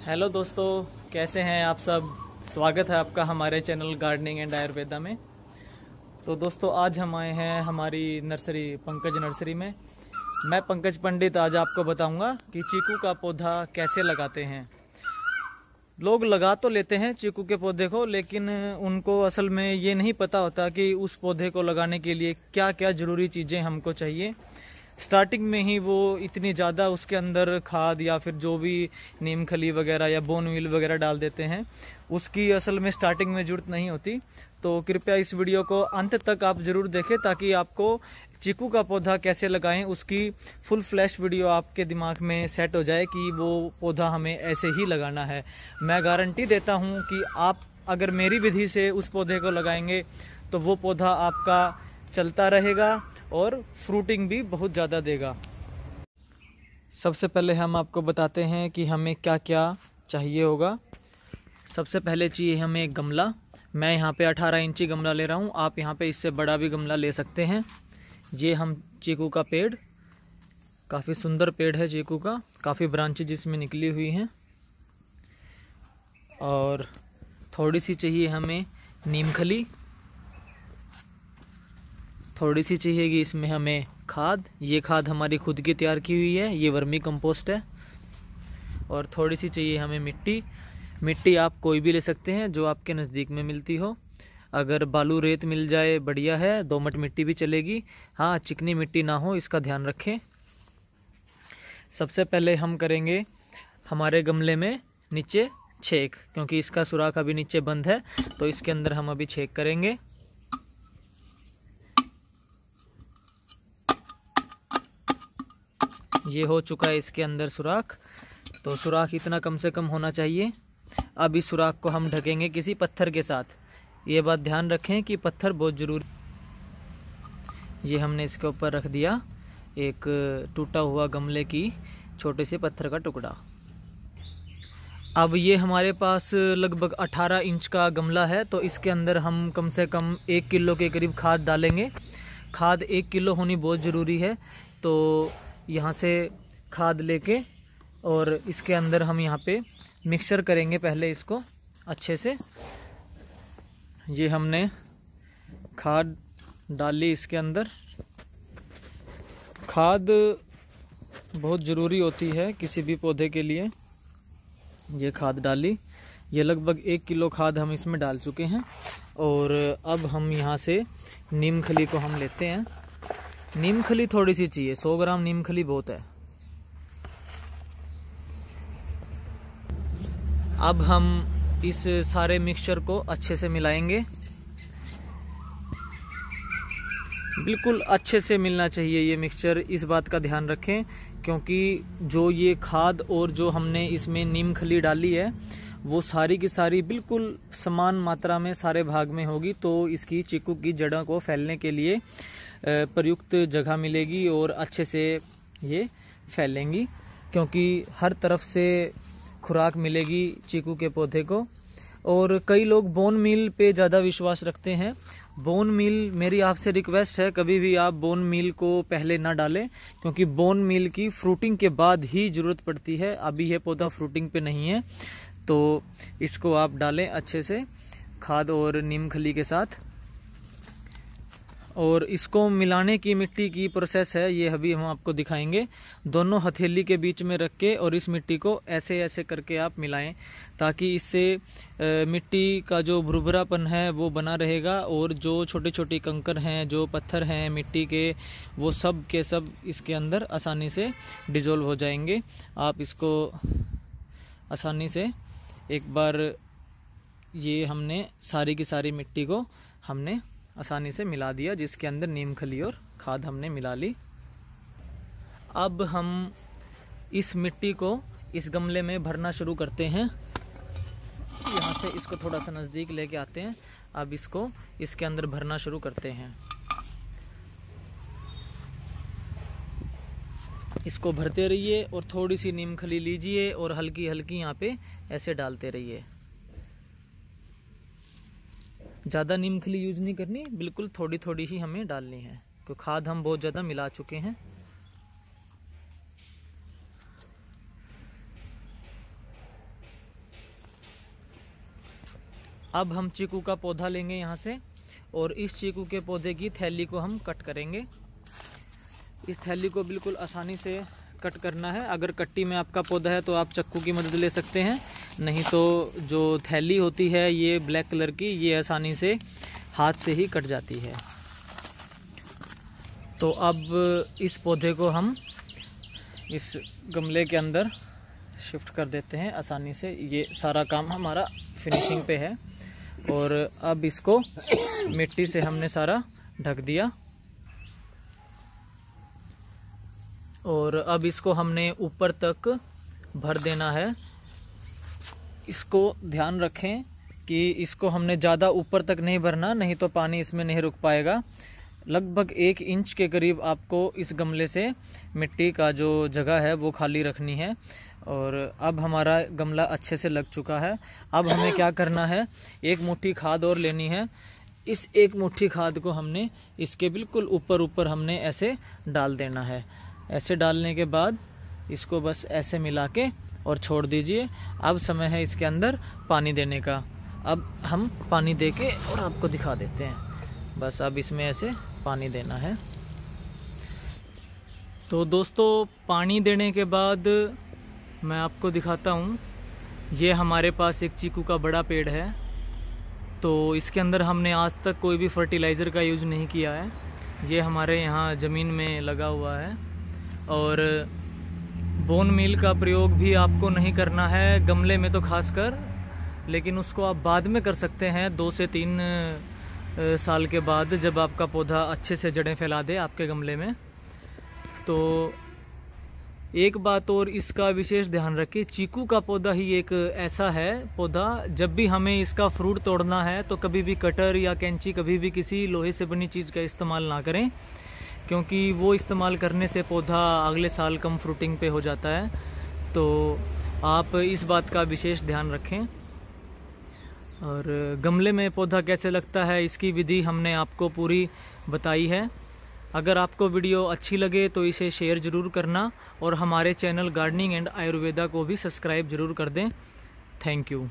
Hello दोस्तों, कैसे हैं आप सब? स्वागत है आपका हमारे चैनल गार्डनिंग एंड आयुर्वेदा में। तो दोस्तों, आज हम आए हैं हमारी नर्सरी, पंकज नर्सरी में। मैं पंकज पंडित आज आपको बताऊँगा कि चीकू का पौधा कैसे लगाते हैं। लोग लगा तो लेते हैं चीकू के पौधे को, लेकिन उनको असल में ये नहीं पता होता कि उस पौधे को लगाने के लिए क्या क्या ज़रूरी चीज़ें हमको चाहिए। स्टार्टिंग में ही वो इतनी ज़्यादा उसके अंदर खाद या फिर जो भी नीम खली वगैरह या बोन व्हील वगैरह डाल देते हैं, उसकी असल में स्टार्टिंग में ज़रूरत नहीं होती। तो कृपया इस वीडियो को अंत तक आप ज़रूर देखें ताकि आपको चीकू का पौधा कैसे लगाएँ, उसकी फुल फ्लैश वीडियो आपके दिमाग में सेट हो जाए कि वो पौधा हमें ऐसे ही लगाना है। मैं गारंटी देता हूँ कि आप अगर मेरी विधि से उस पौधे को लगाएँगे तो वो पौधा आपका चलता रहेगा। और फ्रूटिंग भी बहुत ज़्यादा देगा। सबसे पहले हम आपको बताते हैं कि हमें क्या क्या चाहिए होगा। सबसे पहले चाहिए हमें एक गमला। मैं यहाँ पे 18 इंची गमला ले रहा हूँ। आप यहाँ पे इससे बड़ा भी गमला ले सकते हैं। ये हम चीकू का पेड़, काफ़ी सुंदर पेड़ है चीकू का। काफ़ी ब्रांचेज इसमें निकली हुई हैं। और थोड़ी सी चाहिए हमें नीम खली थोड़ी सी चाहिएगी इसमें हमें खाद। ये खाद हमारी खुद की तैयार की हुई है, ये वर्मी कंपोस्ट है। और थोड़ी सी चाहिए हमें मिट्टी। मिट्टी आप कोई भी ले सकते हैं जो आपके नज़दीक में मिलती हो। अगर बालू रेत मिल जाए, बढ़िया है, दोमट मिट्टी भी चलेगी। हाँ चिकनी मिट्टी ना हो, इसका ध्यान रखें। सबसे पहले हम करेंगे हमारे गमले में नीचे छेक, क्योंकि इसका सुराख अभी नीचे बंद है तो इसके अंदर हम अभी छेक करेंगे। ये हो चुका है इसके अंदर सुराख। तो सुराख इतना कम से कम होना चाहिए। अब इस सुराख को हम ढकेंगे किसी पत्थर के साथ। ये बात ध्यान रखें कि पत्थर बहुत ज़रूरी ये हमने इसके ऊपर रख दिया। एक टूटा हुआ गमले की छोटे से पत्थर का टुकड़ा। अब ये हमारे पास लगभग 18 इंच का गमला है। तो इसके अंदर हम कम से कम एक किलो के करीब खाद डालेंगे। खाद एक किलो होनी बहुत ज़रूरी है। तो यहाँ से खाद लेके और इसके अंदर हम यहाँ पे मिक्सर करेंगे पहले इसको अच्छे से। ये हमने खाद डाली इसके अंदर। खाद बहुत ज़रूरी होती है किसी भी पौधे के लिए। ये खाद डाली। ये लगभग एक किलो खाद हम इसमें डाल चुके हैं और अब हम यहाँ से नीम खली को हम लेते हैं। नीम खली थोड़ी सी चाहिए 100 ग्राम नीम खली बहुत है। अब हम इस सारे मिक्सचर को अच्छे से मिलाएँगे। बिल्कुल अच्छे से मिलना चाहिए ये मिक्सचर इस बात का ध्यान रखें, क्योंकि जो ये खाद और जो हमने इसमें नीम खली डाली है, वो सारी की सारी बिल्कुल समान मात्रा में सारे भाग में होगी तो इसकी चीकू की जड़ों को फैलने के लिए प्रयुक्त जगह मिलेगी और अच्छे से ये फैलेंगी, क्योंकि हर तरफ़ से खुराक मिलेगी चीकू के पौधे को। और कई लोग बोन मील पे ज़्यादा विश्वास रखते हैं। बोन मील मेरी आपसे रिक्वेस्ट है, कभी भी आप बोन मील को पहले ना डालें, क्योंकि बोन मील की फ्रूटिंग के बाद ही ज़रूरत पड़ती है। अभी यह पौधा फ्रूटिंग पे नहीं है तो इसको आप डालें अच्छे से, खाद और नीम खली के साथ। और इसको मिलाने की मिट्टी की प्रोसेस है, ये अभी हम आपको दिखाएँगे। दोनों हथेली के बीच में रख के और इस मिट्टी को ऐसे ऐसे करके आप मिलाएँ, ताकि इससे मिट्टी का जो भुरभुरापन है, वो बना रहेगा और जो छोटे छोटे कंकर हैं, जो पत्थर हैं मिट्टी के, वो सब के सब इसके अंदर आसानी से डिज़ोल्व हो जाएँगे। आप इसको आसानी से एक बार ये हमने सारी की सारी मिट्टी को हमने आसानी से मिला दिया, जिसके अंदर नीम खली और खाद हमने मिला ली। अब हम इस मिट्टी को इस गमले में भरना शुरू करते हैं। यहाँ से इसको थोड़ा सा नज़दीक लेके आते हैं। अब इसको इसके अंदर भरना शुरू करते हैं। इसको भरते रहिए और थोड़ी सी नीम खली लीजिए और हल्की हल्की यहाँ पे ऐसे डालते रहिए। ज़्यादा नीम खली यूज़ नहीं करनी, बिल्कुल थोड़ी थोड़ी ही हमें डालनी है, क्योंकि खाद हम बहुत ज़्यादा मिला चुके हैं। अब हम चीकू का पौधा लेंगे यहाँ से, और इस चीकू के पौधे की थैली को हम कट करेंगे। इस थैली को बिल्कुल आसानी से कट करना है। अगर कट्टी में आपका पौधा है तो आप चक्कू की मदद ले सकते हैं। नहीं तो जो थैली होती है ये ब्लैक कलर की, ये आसानी से हाथ से ही कट जाती है। तो अब इस पौधे को हम इस गमले के अंदर शिफ्ट कर देते हैं। आसानी से ये सारा काम हमारा फिनिशिंग पे है। और अब इसको मिट्टी से हमने सारा ढक दिया। और अब इसको हमने ऊपर तक भर देना है। इसको ध्यान रखें कि इसको हमने ज़्यादा ऊपर तक नहीं भरना, नहीं तो पानी इसमें नहीं रुक पाएगा। लगभग एक इंच के करीब आपको इस गमले से मिट्टी का जो जगह है वो खाली रखनी है। और अब हमारा गमला अच्छे से लग चुका है। अब हमें क्या करना है? एक मुट्ठी खाद और लेनी है। इस एक मुट्ठी खाद को हमने इसके बिल्कुल ऊपर ऊपर हमने ऐसे डाल देना है। ऐसे डालने के बाद इसको बस ऐसे मिला के और छोड़ दीजिए। अब समय है इसके अंदर पानी देने का। अब हम पानी दे के और आपको दिखा देते हैं। बस अब इसमें ऐसे पानी देना है। तो दोस्तों, पानी देने के बाद मैं आपको दिखाता हूँ। ये हमारे पास एक चीकू का बड़ा पेड़ है। तो इसके अंदर हमने आज तक कोई भी फर्टिलाइज़र का यूज़ नहीं किया है। ये हमारे यहाँ ज़मीन में लगा हुआ है। और बोन मील का प्रयोग भी आपको नहीं करना है गमले में तो खासकर, लेकिन उसको आप बाद में कर सकते हैं दो से तीन साल के बाद जब आपका पौधा अच्छे से जड़ें फैला दे आपके गमले में। तो एक बात और इसका विशेष ध्यान रखें चीकू का पौधा ही एक ऐसा है पौधा, जब भी हमें इसका फ्रूट तोड़ना है तो कभी भी कटर या कैंची कभी भी किसी लोहे से बनी चीज़ का इस्तेमाल ना करें। क्योंकि वो इस्तेमाल करने से पौधा अगले साल कम फ्रूटिंग पे हो जाता है। तो आप इस बात का विशेष ध्यान रखें। और गमले में पौधा कैसे लगता है, इसकी विधि हमने आपको पूरी बताई है। अगर आपको वीडियो अच्छी लगे तो इसे शेयर ज़रूर करना और हमारे चैनल गार्डनिंग एंड आयुर्वेदा को भी सब्सक्राइब ज़रूर कर दें। Thank you.